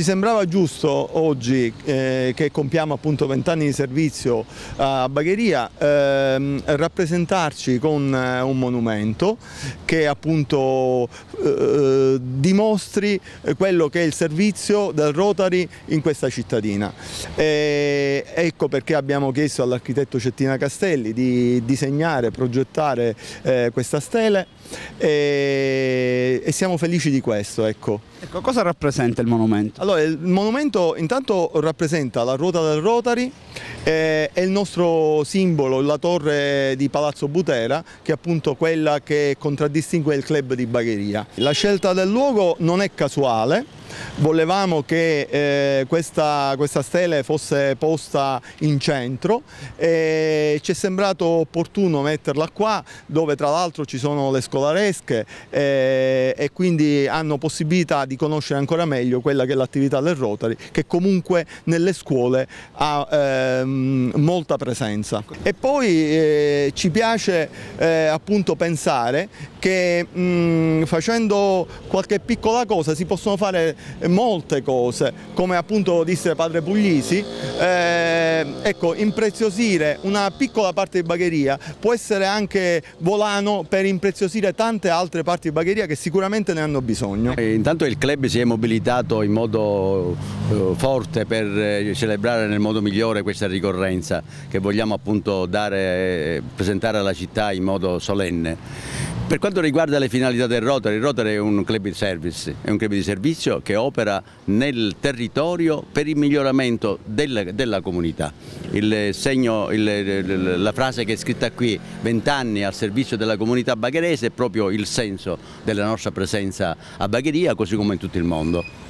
ci sembrava giusto oggi eh, che compiamo appunto vent'anni di servizio a Bagheria ehm, rappresentarci con eh, un monumento che appunto eh, dimostri quello che è il servizio del Rotary in questa cittadina. E ecco perché abbiamo chiesto all'architetto Cettina Castelli di disegnare, progettare eh, questa stele e, e, siamo felici di questo. Ecco. Ecco, cosa rappresenta il monumento? Allora, il monumento intanto rappresenta la ruota del Rotary, è il nostro simbolo, la torre di Palazzo Butera, che è appunto quella che contraddistingue il club di Bagheria. La scelta del luogo non è casuale, volevamo che eh, questa, questa, stele fosse posta in centro e ci è sembrato opportuno metterla qua dove tra l'altro ci sono le scolaresche eh, e quindi hanno possibilità di conoscere ancora meglio quella che è l'attività del Rotary che comunque nelle scuole ha ehm, molta presenza. E poi eh, ci piace eh, appunto pensare che mh, facendo qualche piccola cosa si possono fare molte cose, come appunto disse padre Puglisi, eh, ecco, impreziosire una piccola parte di bagheria può essere anche volano per impreziosire tante altre parti di bagheria che sicuramente ne hanno bisogno. E intanto il club si è mobilitato in modo eh, forte per eh, celebrare nel modo migliore questa ricorrenza che vogliamo appunto dare, eh, presentare alla città in modo solenne. Per quanto riguarda le finalità del Rotary, il Rotary è un club di service, è un club di servizio che opera nel territorio per il miglioramento della, della comunità. Il segno, il, la frase che è scritta qui, 20 anni al servizio della comunità bagherese, è proprio il senso della nostra presenza a Bagheria, così come in tutto il mondo.